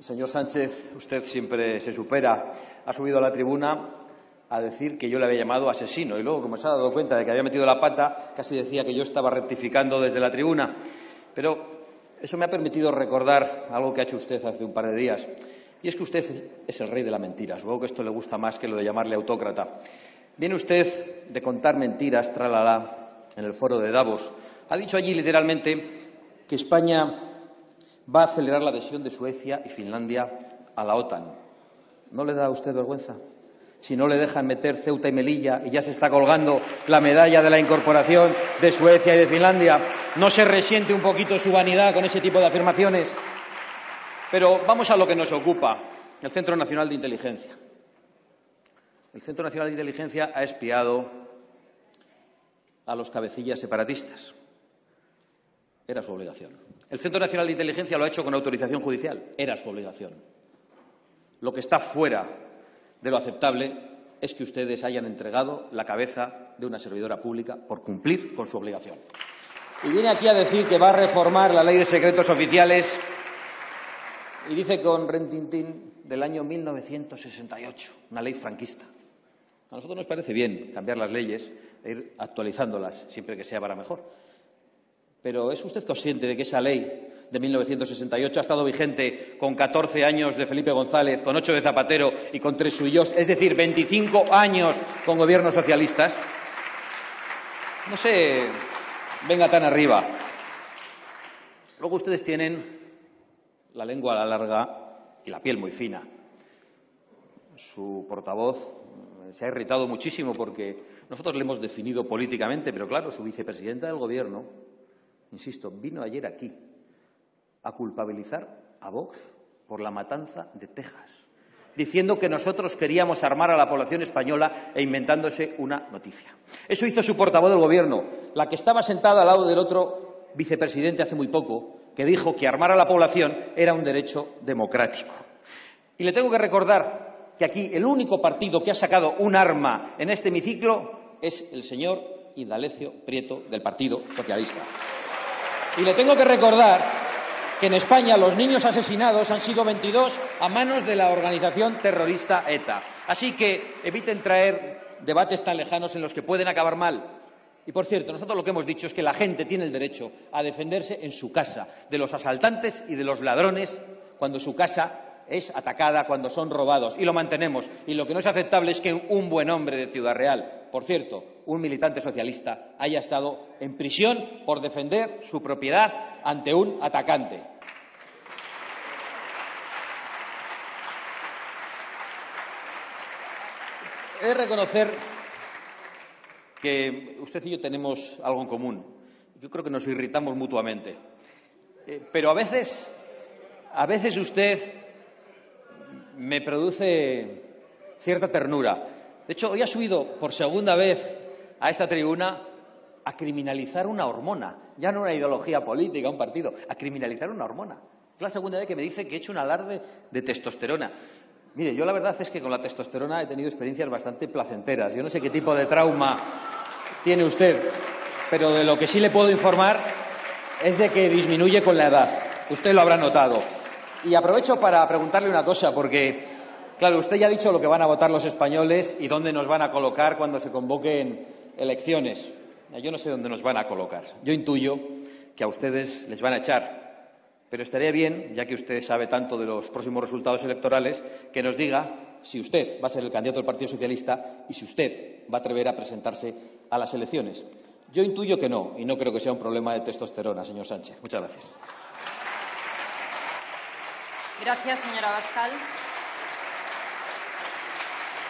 Señor Sánchez, usted siempre se supera. Ha subido a la tribuna a decir que yo le había llamado asesino y luego, como se ha dado cuenta de que había metido la pata, casi decía que yo estaba rectificando desde la tribuna. Pero eso me ha permitido recordar algo que ha hecho usted hace un par de días. Y es que usted es el rey de la mentira. Supongo que esto le gusta más que lo de llamarle autócrata. Viene usted de contar mentiras, tralala, en el foro de Davos. Ha dicho allí literalmente que España va a acelerar la adhesión de Suecia y Finlandia a la OTAN. ¿No le da a usted vergüenza? Si no le dejan meter Ceuta y Melilla y ya se está colgando la medalla de la incorporación de Suecia y de Finlandia, ¿no se resiente un poquito su vanidad con ese tipo de afirmaciones? Pero vamos a lo que nos ocupa, el Centro Nacional de Inteligencia. El Centro Nacional de Inteligencia ha espiado a los cabecillas separatistas. Era su obligación. El Centro Nacional de Inteligencia lo ha hecho con autorización judicial. Era su obligación. Lo que está fuera de lo aceptable es que ustedes hayan entregado la cabeza de una servidora pública por cumplir con su obligación. Y viene aquí a decir que va a reformar la ley de secretos oficiales y dice con Rentintín del año 1968, una ley franquista. A nosotros nos parece bien cambiar las leyes e ir actualizándolas siempre que sea para mejor. Pero ¿es usted consciente de que esa ley de 1968 ha estado vigente con 14 años de Felipe González, con 8 de Zapatero y con 3 suyos? Es decir, 25 años con gobiernos socialistas. No se venga tan arriba. Luego ustedes tienen la lengua larga y la piel muy fina. Su portavoz se ha irritado muchísimo porque nosotros le hemos definido políticamente, pero claro, su vicepresidenta del Gobierno, insisto, vino ayer aquí a culpabilizar a Vox por la matanza de Texas, diciendo que nosotros queríamos armar a la población española e inventándose una noticia. Eso hizo su portavoz del Gobierno, la que estaba sentada al lado del otro vicepresidente hace muy poco, que dijo que armar a la población era un derecho democrático. Y le tengo que recordar que aquí el único partido que ha sacado un arma en este hemiciclo es el señor Indalecio Prieto del Partido Socialista. Y le tengo que recordar que en España los niños asesinados han sido 22 a manos de la organización terrorista ETA. Así que eviten traer debates tan lejanos en los que pueden acabar mal. Y, por cierto, nosotros lo que hemos dicho es que la gente tiene el derecho a defenderse en su casa de los asaltantes y de los ladrones cuando su casa es atacada, cuando son robados. Y lo mantenemos. Y lo que no es aceptable es que un buen hombre de Ciudad Real, por cierto, un militante socialista, haya estado en prisión por defender su propiedad ante un atacante. He de reconocer que usted y yo tenemos algo en común. Yo creo que nos irritamos mutuamente. Eh, pero a veces, a veces usted me produce cierta ternura. De hecho, hoy ha subido por segunda vez a esta tribuna a criminalizar una hormona, ya no una ideología política, un partido, a criminalizar una hormona. Es la segunda vez que me dice que he hecho un alarde de testosterona. Mire, yo la verdad es que con la testosterona he tenido experiencias bastante placenteras. Yo no sé qué tipo de trauma tiene usted, pero de lo que sí le puedo informar es de que disminuye con la edad. Usted lo habrá notado. Y aprovecho para preguntarle una cosa, porque, claro, usted ya ha dicho lo que van a votar los españoles y dónde nos van a colocar cuando se convoquen elecciones. Yo no sé dónde nos van a colocar. Yo intuyo que a ustedes les van a echar. Pero estaría bien, ya que usted sabe tanto de los próximos resultados electorales, que nos diga si usted va a ser el candidato del Partido Socialista y si usted va a atrever a presentarse a las elecciones. Yo intuyo que no, y no creo que sea un problema de testosterona, señor Sánchez. Muchas gracias. Gracias, señora Bascal.